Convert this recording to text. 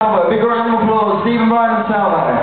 Big round of applause, Stephen Bryan and Salvo.